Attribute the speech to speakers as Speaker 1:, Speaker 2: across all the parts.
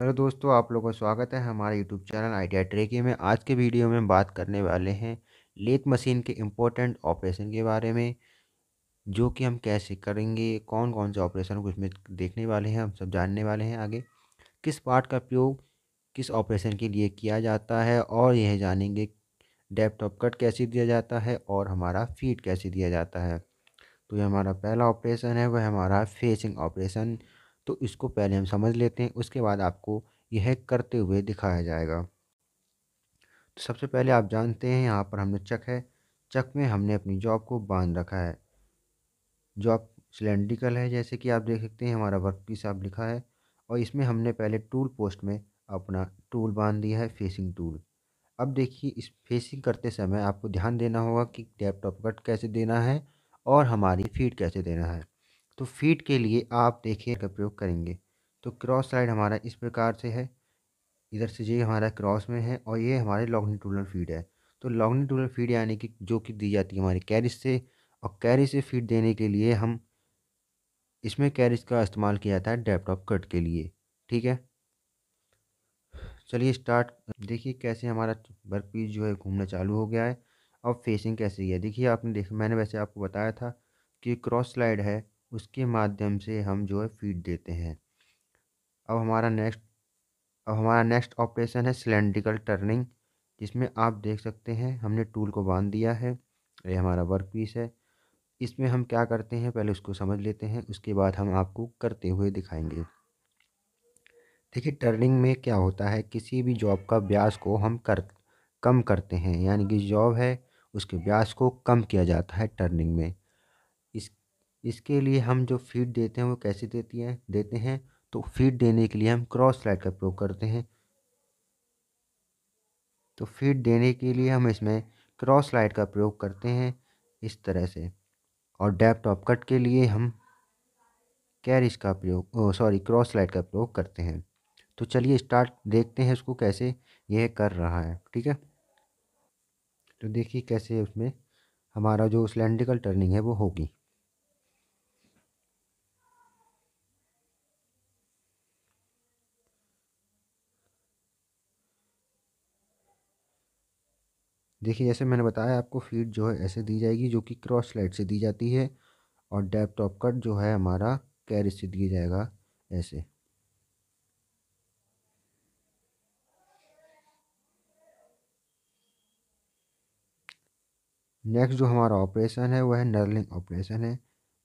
Speaker 1: Hello दोस्तों, आप लोगों का स्वागत है हमारे यूट्यूब चैनल आइडिया ट्रेकी में। आज के वीडियो में बात करने वाले हैं लेथ मशीन के इम्पोर्टेंट ऑपरेशन के बारे में, जो कि हम कैसे करेंगे कौन कौन से ऑपरेशन को इसमें देखने वाले हैं, हम सब जानने वाले हैं आगे। किस पार्ट का उपयोग किस ऑपरेशन के लिए किया जाता है और यह जानेंगे डेप्थ ऑफ़ कट कैसे दिया जाता है और हमारा फ़ीड कैसे दिया जाता है। तो ये हमारा पहला ऑपरेशन है, वह हमारा फेसिंग ऑपरेशन तो इसको पहले हम समझ लेते हैं, उसके बाद आपको यह करते हुए दिखाया जाएगा। तो सबसे पहले आप जानते हैं, यहाँ पर हमने चक है। चक में हमने अपनी जॉब को बाँध रखा है। जॉब सिलेंड्रिकल है, जैसे कि आप देख सकते हैं, हमारा वर्क पीस आप लिखा है। और इसमें हमने पहले टूल पोस्ट में अपना टूल बाँध दिया है, फेसिंग टूल। अब देखिए, इस फेसिंग करते समय आपको ध्यान देना होगा कि लैपटॉप कट कैसे देना है और हमारी फ़ीड कैसे देना है। तो फीट के लिए आप देखिए का प्रयोग करेंगे। तो क्रॉस साइड हमारा इस प्रकार से है। इधर से ये हमारा क्रॉस में है और ये हमारे लॉन्गिट्यूडनल फ़ीड है। तो लॉन्गिट्यूडनल फ़ीड यानी कि जो कि दी जाती है हमारी कैरिज से और कैरिज से फ़ीड देने के लिए हम इसमें कैरिज का इस्तेमाल किया जाता है डेप्ट ऑफ़ कट के लिए। ठीक है? चलिए स्टार्ट देखिए कैसे हमारा वर्क पीस जो है घूमना चालू हो गया है। और फेसिंग कैसे है देखिए आपने देखा, मैंने वैसे आपको बताया था कि क्रॉस स्लाइड है। उसके माध्यम से हम जो है फ़ीड देते हैं। अब हमारा नेक्स्ट अब हमारा नेक्स्ट ऑपरेशन है सिलेंड्रिकल टर्निंग जिसमें आप देख सकते हैं हमने टूल को बाँध दिया है, ये हमारा वर्क पीस है। इसमें हम क्या करते हैं, पहले उसको समझ लेते हैं, उसके बाद हम आपको करते हुए दिखाएँगे। देखिए टर्निंग में क्या होता है, किसी भी जॉब का ब्याज को हम कर, कम करते हैं, यानी कि जॉब है, उसके ब्याज को कम किया जाता है टर्निंग में। इसके लिए हम जो फ़ीड देते हैं वो कैसे देती हैं? देते हैं तो फ़ीड देने के लिए हम क्रॉस स्लाइड का प्रयोग करते हैं। तो फ़ीड देने के लिए हम इसमें क्रॉस स्लाइड का प्रयोग करते हैं इस तरह से। और डेप्थ ऑफ़ कट के लिए हम कैरिज का प्रयोग सॉरी क्रॉस स्लाइड का प्रयोग करते हैं। तो चलिए स्टार्ट देखते हैं इसको कैसे यह कर रहा है, ठीक है? तो देखिए कैसे उसमें हमारा जो सिलेंड्रिकल टर्निंग है वो होगी। देखिए, जैसे मैंने बताया, आपको फ़ीड जो है ऐसे दी जाएगी जो कि क्रॉस स्लाइड से दी जाती है और डेप्थ ऑफ़ कट जो है हमारा कैरिज से दिया जाएगा ऐसे। नेक्स्ट जो हमारा ऑपरेशन है, वह है नर्लिंग ऑपरेशन है।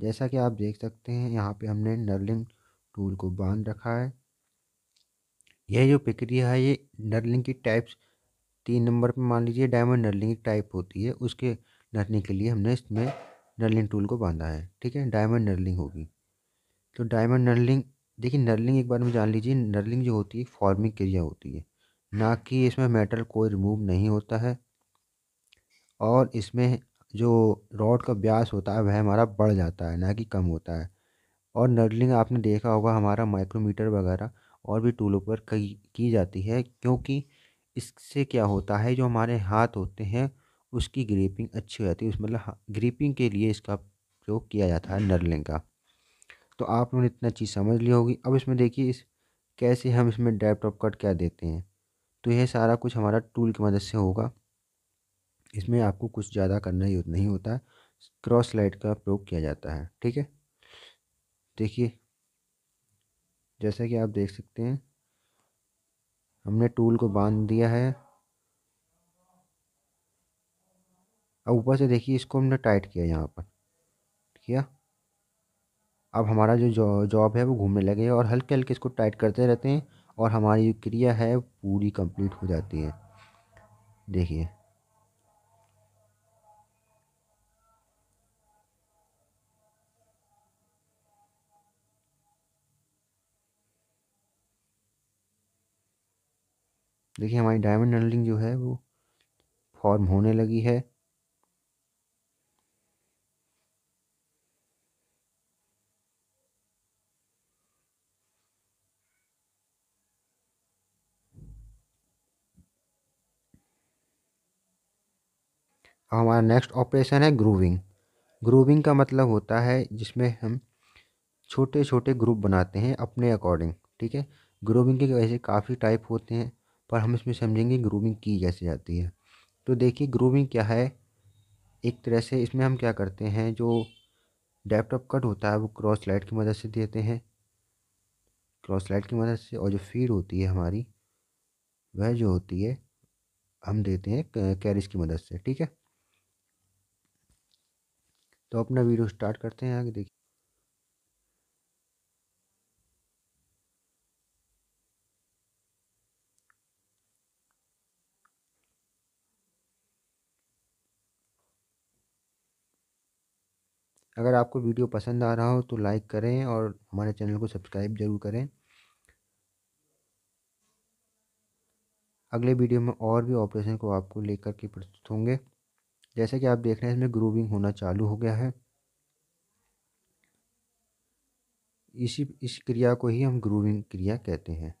Speaker 1: जैसा कि आप देख सकते हैं, यहाँ पे हमने नर्लिंग टूल को बाँध रखा है। यह जो प्रक्रिया है, ये नर्लिंग की टाइप्स तीन नंबर पे मान लीजिए डायमंड नर्लिंग एक टाइप होती है, उसके नरने के लिए हमने इसमें नर्लिंग टूल को बांधा है, ठीक है? डायमंड नर्लिंग होगी। तो डायमंड नर्लिंग देखिए नर्लिंग एक बार में जान लीजिए नर्लिंग जो होती है फॉर्मिंग क्रिया होती है, ना कि इसमें मेटल कोई रिमूव नहीं होता है और इसमें जो रॉड का ब्यास होता है, वह हमारा बढ़ जाता है, ना कि कम होता है। और नर्लिंग आपने देखा होगा, हमारा माइक्रोमीटर वगैरह और भी टूलों पर कई, की जाती है, क्योंकि इससे क्या होता है, जो हमारे हाथ होते हैं, उसकी ग्रीपिंग अच्छी हो जाती है। उस मतलब ग्रीपिंग के लिए इसका प्रयोग किया जाता है नरलिंग का। तो आप लोगों ने इतना चीज़ समझ ली होगी। अब इसमें देखिए, इस कैसे हम इसमें डेप्थ ऑफ़ कट क्या देते हैं? तो यह सारा कुछ हमारा टूल की मदद से होगा। इसमें आपको कुछ ज़्यादा करना ही नहीं होता। क्रॉस लाइट का प्रयोग किया जाता है, ठीक है? देखिए, जैसा कि आप देख सकते हैं हमने टूल को बाँध दिया है। अब ऊपर से देखिए, इसको हमने टाइट किया यहाँ पर। ठीक है अब हमारा जो जॉब है वो घूमने लगे और हल्के हल्के इसको टाइट करते रहते हैं और हमारी क्रिया है पूरी कंप्लीट हो जाती है। देखिए। देखिए, हमारी डायमंड नलिंग जो है वो फॉर्म होने लगी है। हमारा नेक्स्ट ऑपरेशन है ग्रूविंग ग्रूविंग का मतलब होता है जिसमें हम छोटे छोटे ग्रुप बनाते हैं अपने अकॉर्डिंग ठीक है? ग्रूमिंग के वैसे काफ़ी टाइप होते हैं। पर हम इसमें समझेंगे ग्रूमिंग की कैसे जाती है। तो देखिए ग्रूमिंग क्या है? एक तरह से इसमें हम क्या करते हैं, जो ऑफ़ कट होता है, वो क्रॉस लाइट की मदद से देते हैं। क्रॉस लाइट की मदद से और जो फ़ीड होती है हमारी, वह जो होती है, हम देते हैं कैरिज की मदद से, ठीक है? तो अपना वीडियो स्टार्ट करते हैं आगे, देखिए। अगर आपको वीडियो पसंद आ रहा हो तो लाइक करें और हमारे चैनल को सब्सक्राइब ज़रूर करें। अगले वीडियो में और भी ऑपरेशन को आपको लेकर के प्रस्तुत होंगे। जैसे कि आप देख रहे हैं, इसमें ग्रूविंग होना चालू हो गया है। इसी, इस क्रिया को ही हम ग्रूविंग क्रिया कहते हैं।